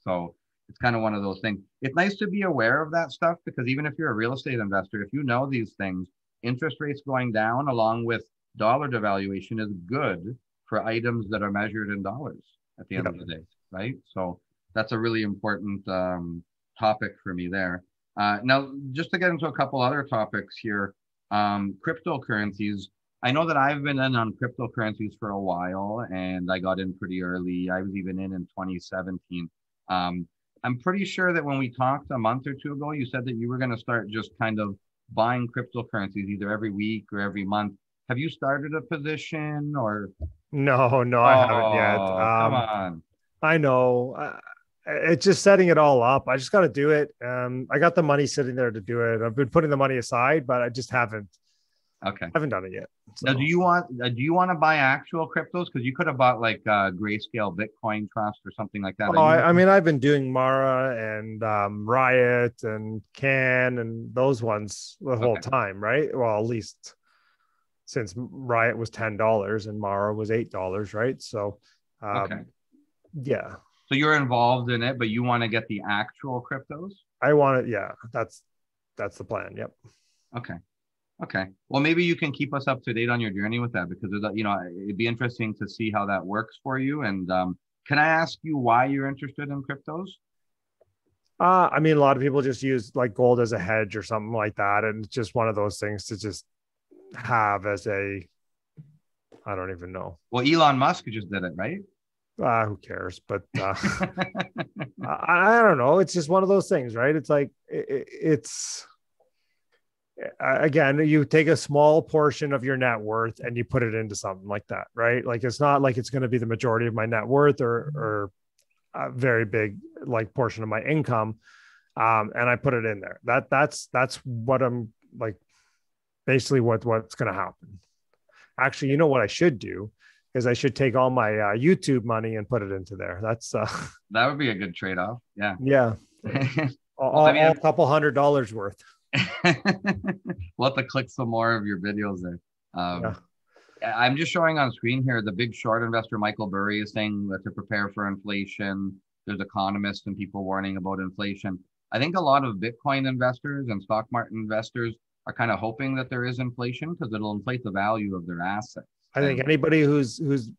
So it's kind of one of those things. It's nice to be aware of that stuff because even if you're a real estate investor, if you know these things, interest rates going down along with dollar devaluation is good for items that are measured in dollars at the end of the day, right? So that's a really important um, topic for me there. Uh, now, just to get into a couple other topics here, um, cryptocurrencies. I know that I've been in on cryptocurrencies for a while, and I got in pretty early. I was even in in 2017. Um, I'm pretty sure that when we talked a month or two ago, you said that you were going to start just kind of buying cryptocurrencies either every week or every month. Have you started a position or? No, no, I haven't yet. Oh, come Um, on. I know. Uh, it's just setting it all up. I just got to do it. Um, I got the money sitting there to do it. I've been putting the money aside, but I just haven't Okay. haven't done it yet. Now, do you want uh, do you want to buy actual cryptos? Because you could have bought like uh, Grayscale Bitcoin Trust or something like that. Oh, I, I mean, I've been doing Mara and um, Riot and Can and those ones the whole Okay. time, right? Well, at least since Riot was ten dollars and Mara was eight dollars, right? So, um, Okay. Yeah. So you're involved in it, but you want to get the actual cryptos? I want it. Yeah. That's, that's the plan. Yep. Okay. Okay. Well, maybe you can keep us up to date on your journey with that because you know it'd be interesting to see how that works for you. And um, can I ask you why you're interested in cryptos? Uh, I mean, a lot of people just use like gold as a hedge or something like that, and it's just one of those things to just have as a. I don't even know. Well, Elon Musk just did it, right? Uh, who cares? But uh, (laughs) I, I, don't know. It's just one of those things, right? It's like it, it's again, you take a small portion of your net worth and you put it into something like that, right? Like it's not like it's going to be the majority of my net worth or or a very big like portion of my income, um, and I put it in there. That that's that's what I'm like, basically what what's going to happen. Actually, you know what I should do is I should take all my uh, YouTube money and put it into there. That's uh, (laughs) that would be a good trade off. Yeah, yeah, (laughs) all, well, I mean, all, a couple hundred dollars worth. (laughs) we'll have to click some more of your videos there. Um, yeah. I'm just showing on screen here the big short investor Michael Burry is saying that to prepare for inflation. There's economists and people warning about inflation. I think a lot of Bitcoin investors and stock market investors are kind of hoping that there is inflation because it'll inflate the value of their assets. I think anybody who's who's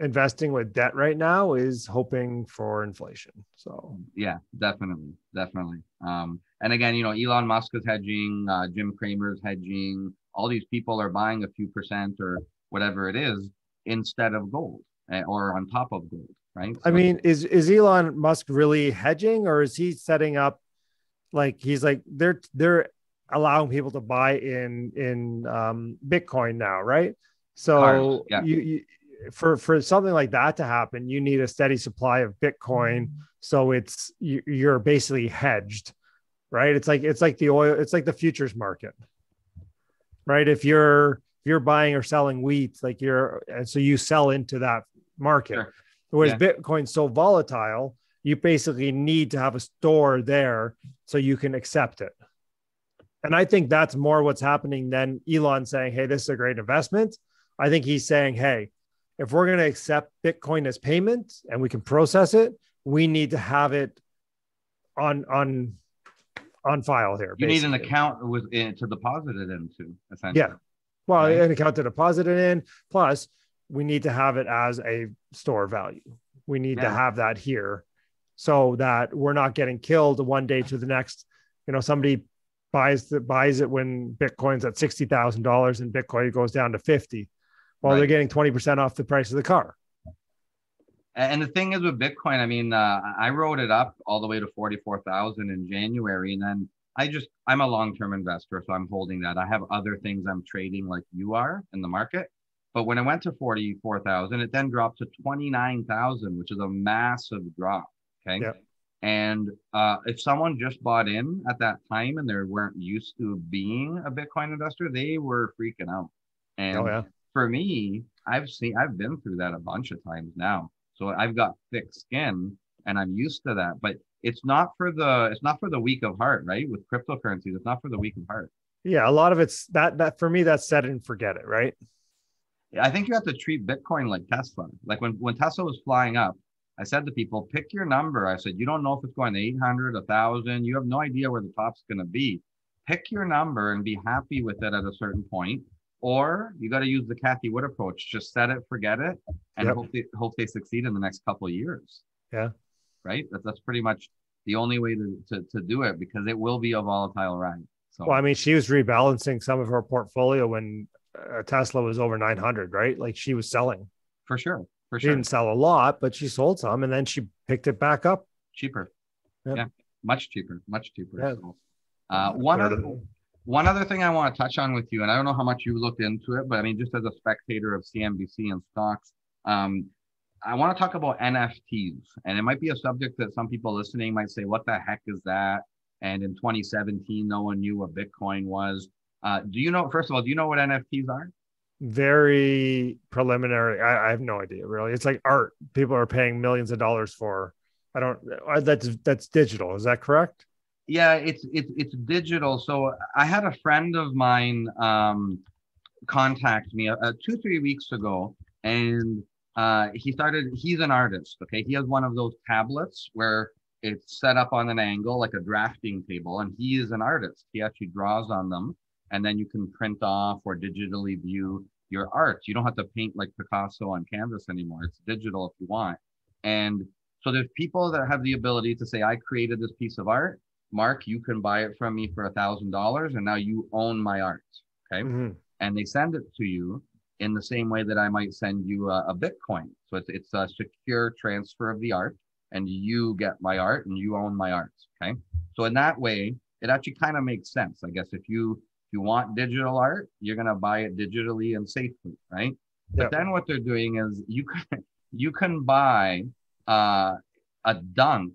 investing with debt right now is hoping for inflation. So yeah, definitely, definitely. Um, and again, you know, Elon Musk is hedging, uh, Jim Cramer's hedging. All these people are buying a few percent or whatever it is instead of gold eh, or on top of gold, right? So I mean, is is Elon Musk really hedging, or is he setting up like he's like they're they're allowing people to buy in in um, Bitcoin now, right? So Cars, yeah. you, you for for something like that to happen, you need a steady supply of Bitcoin. Mm-hmm. So it's you're basically hedged, right? It's like it's like the oil, it's like the futures market, right? If you're if you're buying or selling wheat, like you're and so you sell into that market. Sure. Whereas yeah. Bitcoin's so volatile, you basically need to have a store there so you can accept it. And I think that's more what's happening than Elon saying, "Hey, this is a great investment." I think he's saying, "Hey, if we're going to accept Bitcoin as payment and we can process it, we need to have it on on on file here. You basically. need an account with eh, to deposit it into. Essentially. Yeah. Well, right? an account to deposit it in. Plus, we need to have it as a store value. We need yeah. to have that here so that we're not getting killed one day to the next. You know, somebody buys the buys it when Bitcoin's at sixty thousand dollars and Bitcoin goes down to fifty while right. they're getting 20% off the price of the car. And the thing is with Bitcoin, I mean, uh, I rode it up all the way to 44,000 in January. And then I just, I'm a long term investor. So I'm holding that. I have other things I'm trading like you are in the market. But when it went to 44,000, it then dropped to 29,000, which is a massive drop. Okay. Yep. And uh, if someone just bought in at that time and they weren't used to being a Bitcoin investor, they were freaking out. And oh, yeah for me, I've seen I've been through that a bunch of times now. So I've got thick skin and I'm used to that. But it's not for the it's not for the weak of heart, right? With cryptocurrencies, it's not for the weak of heart. Yeah, a lot of it's that that for me that's set and forget it, right? I think you have to treat Bitcoin like Tesla. Like when when Tesla was flying up, I said to people, pick your number. I said, you don't know if it's going to 800, 1,000. You have no idea where the top's going to be. Pick your number and be happy with it at a certain point or you got to use the Cathie Wood approach. Just set it, forget it, and yep. hope, they, hope they succeed in the next couple of years. Yeah. Right. That, that's pretty much the only way to, to, to do it because it will be a volatile ride. So, well, I mean, she was rebalancing some of her portfolio when uh, Tesla was over 900, right? Like she was selling. For sure. For sure, she didn't sell a lot, but she sold some and then she picked it back up. Cheaper. Yep. Yeah. Much cheaper. Much cheaper. Yeah. So, uh, one other, one other thing I want to touch on with you, and I don't know how much you looked into it, but I mean, just as a spectator of CNBC and stocks, um, I want to talk about NFTs. And it might be a subject that some people listening might say, what the heck is that? And in 2017, no one knew what Bitcoin was. Uh, do you know, first of all, do you know what NFTs are? Very preliminary. I, I have no idea, really. It's like art people are paying millions of dollars for. I don't, that's, that's digital. Is that correct? Yeah it's it's it's digital so i had a friend of mine um contact me uh, two three weeks ago and uh, he started. He's an artist. Okay, he has one of those tablets where it's set up on an angle like a drafting table, and he is an artist. He actually draws on them, and then you can print off or digitally view your art. You don't have to paint like Picasso on canvas anymore. It's digital if you want. And so there's people that have the ability to say, I created this piece of art. Mark, you can buy it from me for a thousand dollars, and now you own my art. Okay. Mm-hmm. And they send it to you in the same way that I might send you a, a Bitcoin. So it's it's a secure transfer of the art, and you get my art and you own my art. Okay. So in that way, it actually kind of makes sense. I guess if you if you want digital art, you're gonna buy it digitally and safely, right? But then what they're doing is you (laughs) can you can buy uh, a dunk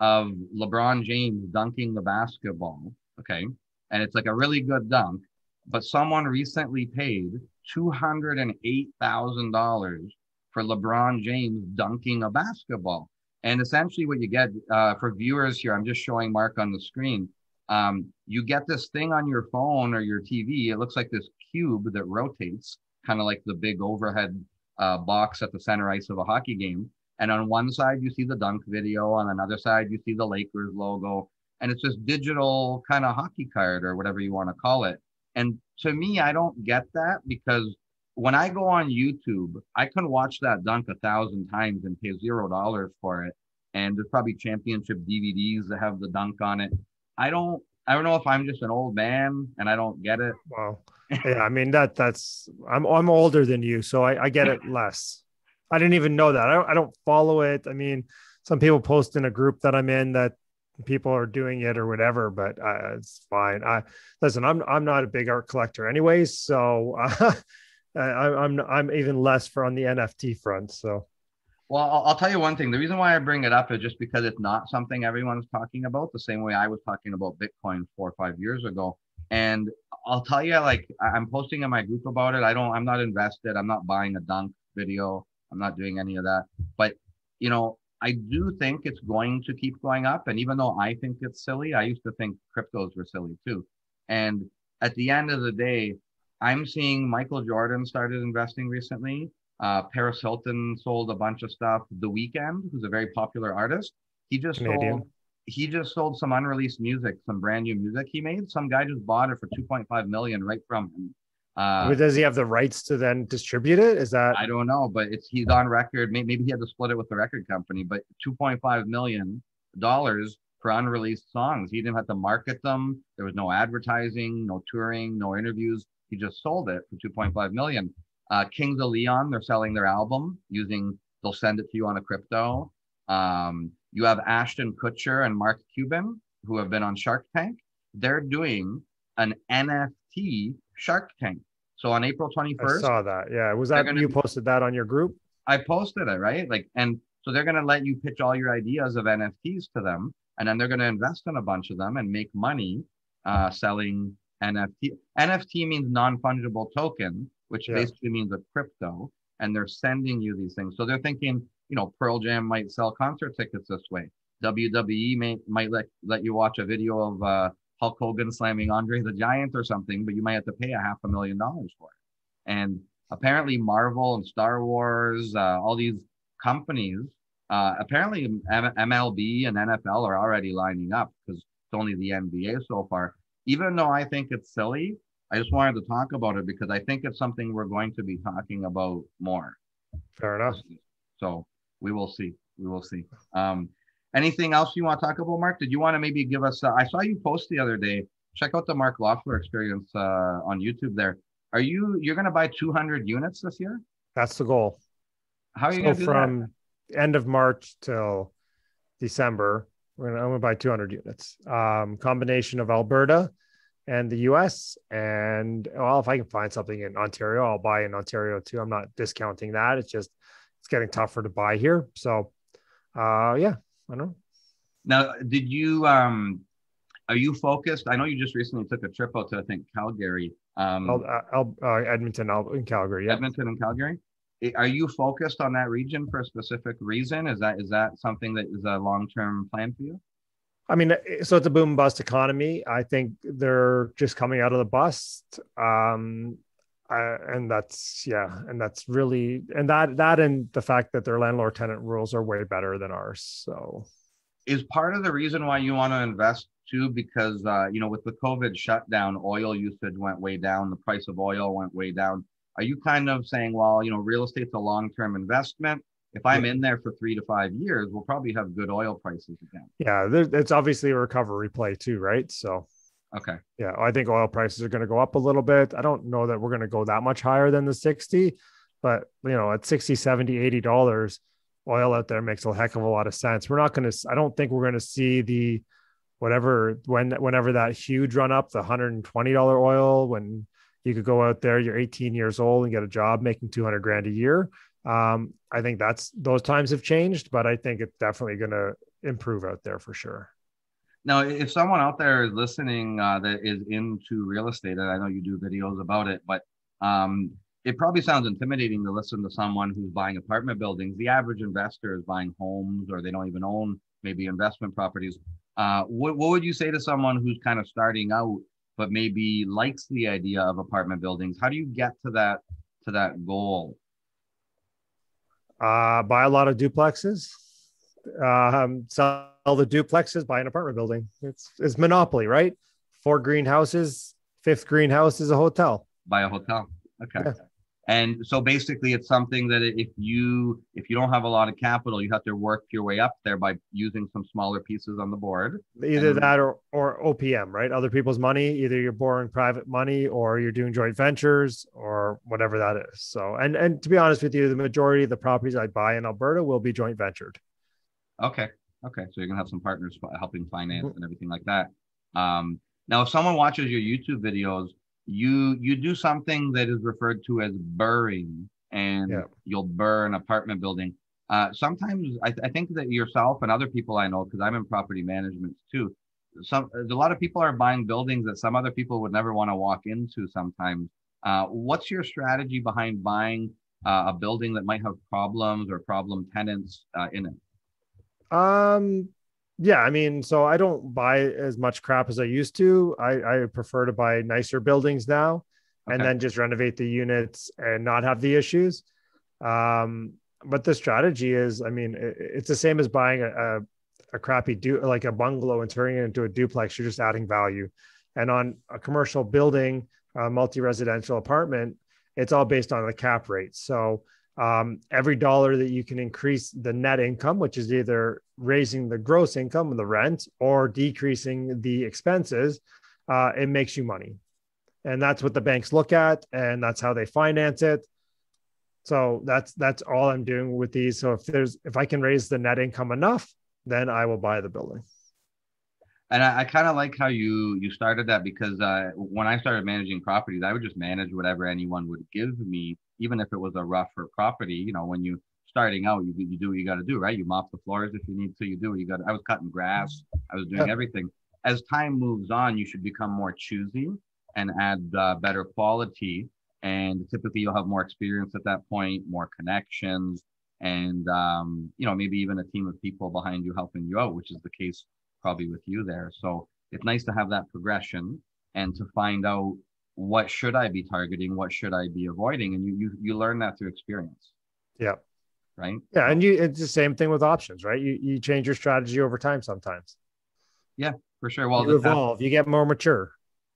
of LeBron James dunking the basketball, okay, and it's like a really good dunk, but someone recently paid two hundred and eight thousand dollars for LeBron James dunking a basketball. And essentially, what you get uh, for viewers here, I'm just showing Mark on the screen. Um, you get this thing on your phone or your TV. It looks like this cube that rotates, kind of like the big overhead uh, box at the center ice of a hockey game. And on one side, you see the dunk video. On another side, you see the Lakers logo. And it's this digital kind of hockey card or whatever you want to call it. And to me, I don't get that because when I go on YouTube, I can watch that dunk a thousand times and pay zero dollars for it. And there's probably championship DVDs that have the dunk on it. I don't I don't know if I'm just an old man and I don't get it. Well, yeah, I mean that that's I'm I'm older than you, so I, I get it less. I didn't even know that. I don't, I don't follow it. I mean, some people post in a group that I'm in that people are doing it or whatever, but uh, it's fine. I listen. I'm I'm not a big art collector, anyways, so uh, (laughs) I, am I'm, I'm even less for on the NFT front. So, well, I'll, I'll tell you one thing. The reason why I bring it up is just because it's not something everyone's talking about. The same way I was talking about Bitcoin four or five years ago. And I'll tell you, like I'm posting in my group about it. I don't. I'm not invested. I'm not buying a dunk video. I'm not doing any of that. But you know, I do think it's going to keep going up. And even though I think it's silly, I used to think cryptos were silly too. And at the end of the day, I'm seeing Michael Jordan started investing recently. Uh, Paris Hilton sold a bunch of stuff. The Weeknd, who's a very popular artist, he just Canadian. sold. He just sold some unreleased music, some brand new music he made. Some guy just bought it for 2.5 million right from him. Uh, does he have the rights to then distribute it? Is that I don't know, but it's he's on record. Maybe, maybe he had to split it with the record company, but 2.5 million dollars for unreleased songs. He didn't have to market them. There was no advertising, no touring, no interviews. He just sold it for 2.5 million. Uh, Kings of Leon, they're selling their album using. They'll send it to you on a crypto. Um, you have Ashton Kutcher and Mark Cuban who have been on Shark Tank. They're doing an NFT Shark Tank. So on April 21st, I saw that. Yeah. Was that gonna, you posted that on your group? I posted it, right? Like, and so they're going to let you pitch all your ideas of NFTs to them. And then they're going to invest in a bunch of them and make money uh, selling NFT. NFT means non fungible token, which yeah. basically means a crypto. And they're sending you these things. So they're thinking, you know, Pearl Jam might sell concert tickets this way. WWE may, might let, let you watch a video of uh, Hulk Hogan slamming Andre the Giant or something, but you might have to pay a half a million dollars for it. And apparently, Marvel and Star Wars, uh, all these companies, uh, apparently M- MLB and NFL are already lining up because it's only the NBA so far. Even though I think it's silly, I just wanted to talk about it because I think it's something we're going to be talking about more. Fair enough. So we will see. We will see. Um, Anything else you want to talk about, Mark? Did you want to maybe give us? Uh, I saw you post the other day. Check out the Mark Loeffler experience uh, on YouTube. There, are you? You're going to buy 200 units this year? That's the goal. How are you so going to do from that? end of March till December? We're gonna, I'm going to buy 200 units. Um, combination of Alberta and the US. And well, if I can find something in Ontario, I'll buy in Ontario too. I'm not discounting that. It's just it's getting tougher to buy here. So uh yeah, I don't know. Now, did you um are you focused? I know you just recently took a trip out to I think Calgary. Um, uh, uh, Edmonton, in Calgary. Yeah. Edmonton and Calgary. Are you focused on that region for a specific reason? Is that is that something that is a long term plan for you? I mean, so it's a boom bust economy. I think they're just coming out of the bust. Um, Uh, and that's yeah, and that's really and that that and the fact that their landlord tenant rules are way better than ours. So. Is part of the reason why you want to invest too because uh, you know with the covid shutdown oil usage went way down the price of oil went way down. Are you kind of saying well you know real estate's a long-term investment. If i'm in there for three to five years we'll probably have good oil prices again. Yeah it's obviously a recovery play too right? So okay yeah i think oil prices are going to go up a little bit i don't know that we're going to go that much higher than the 60 but you know at 60 70 80 dollars oil out there makes a heck of a lot of sense. We're not going to, I don't think we're going to see the whatever, when, whenever that huge run up, the $120 oil, when you could go out there, you're 18 years old and get a job making 200 grand a year. Um, I think that's, those times have changed, but I think it's definitely going to improve out there for sure. Now, if someone out there is listening uh, that is into real estate, and I know you do videos about it, but um, it probably sounds intimidating to listen to someone who's buying apartment buildings. The average investor is buying homes or they don't even own maybe investment properties. Uh, what, what would you say to someone who's kind of starting out but maybe likes the idea of apartment buildings? How do you get to that to that goal? Uh, buy a lot of duplexes. Um, the duplexes, buy an apartment building. It's it's monopoly, right? Four greenhouses, fifth greenhouse is a hotel. Buy a hotel. Okay. Yeah. And so basically, it's something that if you if you don't have a lot of capital, you have to work your way up there by using some smaller pieces on the board. Either and, that or or OPM, right? Other people's money. Either you're borrowing private money or you're doing joint ventures or whatever that is. So, and and to be honest with you, the majority of the properties I buy in Alberta will be joint ventured. Okay. Okay. So you're gonna have some partners helping finance mm-hmm. and everything like that. Um, now, if someone watches your YouTube videos you you do something that is referred to as BRRRR-ing and yeah. you'll BRRRR an apartment building uh, sometimes I, th- I, think that yourself and other people i know because i'm in property management too some a lot of people are buying buildings that some other people would never want to walk into sometimes uh, what's your strategy behind buying uh, a building that might have problems or problem tenants uh, in it um yeah, I mean, so I don't buy as much crap as I used to. I, I prefer to buy nicer buildings now okay. and then just renovate the units and not have the issues. Um, but the strategy is, I mean, it, it's the same as buying a, a, a crappy do like a bungalow and turning it into a duplex. You're just adding value. And on a commercial building, a multi-residential apartment, it's all based on the cap rate. So um, every dollar that you can increase the net income, which is either raising the gross income and the rent or decreasing the expenses, uh, it makes you money. And that's what the banks look at, and that's how they finance it. So that's that's all I'm doing with these. So if there's if I can raise the net income enough, then I will buy the building. And I, I kind of like how you you started that because uh, when I started managing properties, I would just manage whatever anyone would give me even if it was a rougher property, you know, when you starting out, you, you do what you got to do, right? You mop the floors if you need to, you do what you got. I was cutting grass, I was doing everything. As time moves on, you should become more choosy and add uh, better quality. And typically, you'll have more experience at that point, more connections, and um, you know maybe even a team of people behind you helping you out, which is the case probably with you there. So it's nice to have that progression and to find out what should I be targeting? What should I be avoiding? And you you you learn that through experience. Yeah. Right. Yeah, and you it's the same thing with options, right? You you change your strategy over time sometimes. Yeah, for sure. Well, you evolve. you get more mature.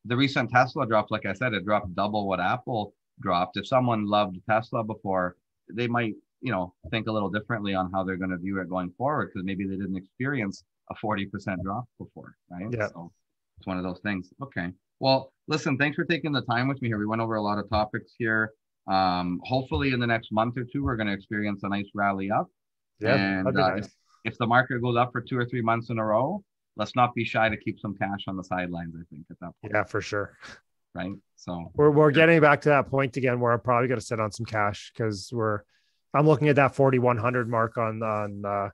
The recent Tesla drop, like I said, it dropped double what Apple dropped. If someone loved Tesla before, they might you know think a little differently on how they're going to view it going forward because maybe they didn't experience a 40% drop before right yeah so it's one of those things okay well, listen, thanks for taking the time with me here. We went over a lot of topics here. Um, hopefully, in the next month or two, we're going to experience a nice rally up. Yeah, and uh, nice. if, if the market goes up for two or three months in a row, let's not be shy to keep some cash on the sidelines. I think at that point. Yeah, for sure. Right. So we're we're getting back to that point again where I'm probably going to sit on some cash because we're I'm looking at that 4100 mark on on uh,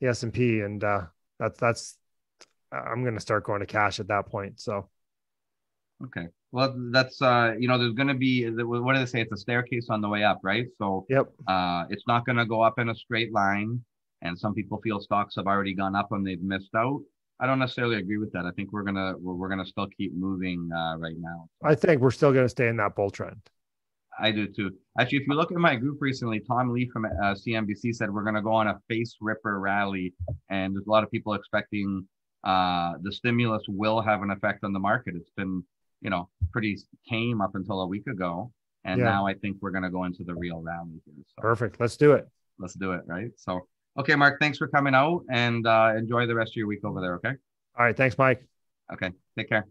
the S and P, and uh, that's that's I'm going to start going to cash at that point. So Okay. Well, that's uh, you know, there's going to be what do they say? It's a staircase on the way up, right? So, yep. Uh, it's not going to go up in a straight line. And some people feel stocks have already gone up and they've missed out. I don't necessarily agree with that. I think we're gonna we're, we're gonna still keep moving uh, right now. I think we're still gonna stay in that bull trend. I do too. Actually, if you look at my group recently, Tom Lee from uh, CNBC said we're going to go on a face ripper rally, and there's a lot of people expecting uh, the stimulus will have an effect on the market. It's been, you know, pretty tame up until a week ago, and Yeah. now I think we're going to go into the real rally here. So Perfect. Let's do it. let's do it, right? So, okay, Mark, thanks for coming out, and uh, enjoy the rest of your week over there. Okay. All right. Thanks, Mike. Okay. Take care.